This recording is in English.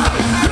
Wow.